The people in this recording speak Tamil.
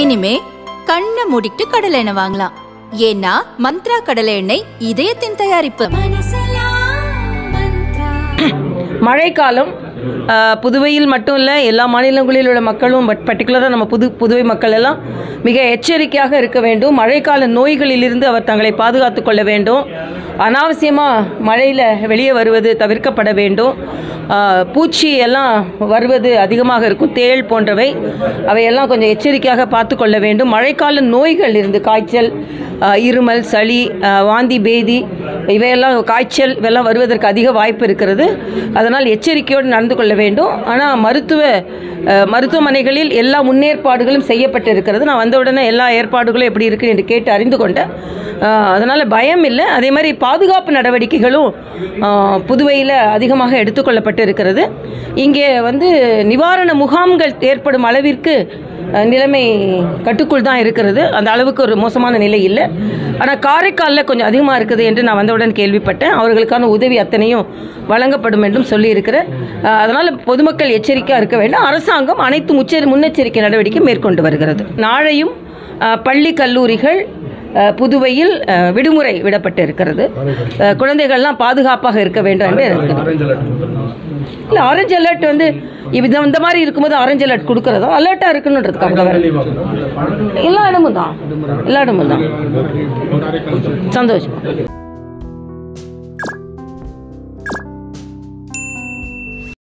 இனிமே கண்ணை மூடிட்டு கடலை எண்ணெய் வாங்கலாம். ஏன்னா மந்த்ரா கடலை எண்ணெய் இதயத்தின் தயாரிப்பு. மழைக்காலம் புதுவையில் மட்டும் இல்லை எல்லா மாநிலங்களில் உள்ள மக்களும் பட் பர்டிகுலராக நம்ம புது புதுவை மக்கள் எல்லாம் மிக எச்சரிக்கையாக இருக்க வேண்டும். மழைக்கால நோய்களிலிருந்து அவர் தங்களை பாதுகாத்து கொள்ள வேண்டும். அனாவசியமாக மழையில் வெளியே வருவது தவிர்க்கப்பட வேண்டும். பூச்சி எல்லாம் வருவது அதிகமாக இருக்கும். தேள் போன்றவை அவையெல்லாம் கொஞ்சம் எச்சரிக்கையாக பார்த்து கொள்ள வேண்டும். மழைக்கால நோய்கள் இருந்து காய்ச்சல் இருமல் சளி வாந்தி பேதி இவையெல்லாம் காய்ச்சல் இவெல்லாம் வருவதற்கு அதிக வாய்ப்பு இருக்கிறது. அதனால் எச்சரிக்கையோடு நடந்து கொள்ள வேண்டும். ஆனால் மருத்துவ மருத்துவமனைகளில் எல்லா முன்னேற்பாடுகளும் செய்யப்பட்டு இருக்கிறது நான் வந்தவுடனே எல்லா ஏற்பாடுகளும் எப்படி இருக்குது என்று கேட்டு அறிந்து கொண்டேன். அதனால் பயம் இல்லை. அதே மாதிரி பாதுகாப்பு நடவடிக்கைகளும் புதுவையில் அதிகமாக எடுத்துக்கொள்ளப்பட்டு இருக்கிறது இங்கே வந்து நிவாரண முகாம்கள் ஏற்படும் அளவிற்கு நிலைமை கட்டுக்குள் தான் இருக்கிறது. அந்த அளவுக்கு ஒரு மோசமான நிலை இல்லை. ஆனால் காரைக்காலில் கொஞ்சம் அதிகமாக இருக்குது என்று நான் வந்தவுடன் கேள்விப்பட்டேன். அவர்களுக்கான உதவி அத்தனையும் வழங்கப்படும் என்றும் சொல்லியிருக்கிறேன். அதனால் பொதுமக்கள் எச்சரிக்கையாக இருக்க வேண்டும். அரசாங்கம் அனைத்து முச்செ முன்னெச்சரிக்கை நடவடிக்கை மேற்கொண்டு வருகிறது. நாளையும் பள்ளி கல்லூரிகள் புதுவையில் விடுமுறை விடப்பட்டு இருக்கிறது குழந்தைகள்லாம் பாதுகாப்பாக இருக்க வேண்டும் என்று இல்லை ஆரஞ்சு அலர்ட் வந்து இது இந்த மாதிரி இருக்கும்போது ஆரஞ்சு அலர்ட் கொடுக்குறதோ? அலர்ட்டாக இருக்கணுன்றதுக்காக எல்லா இடமும் தான். எல்லா இடமும் தான். சந்தோஷம்.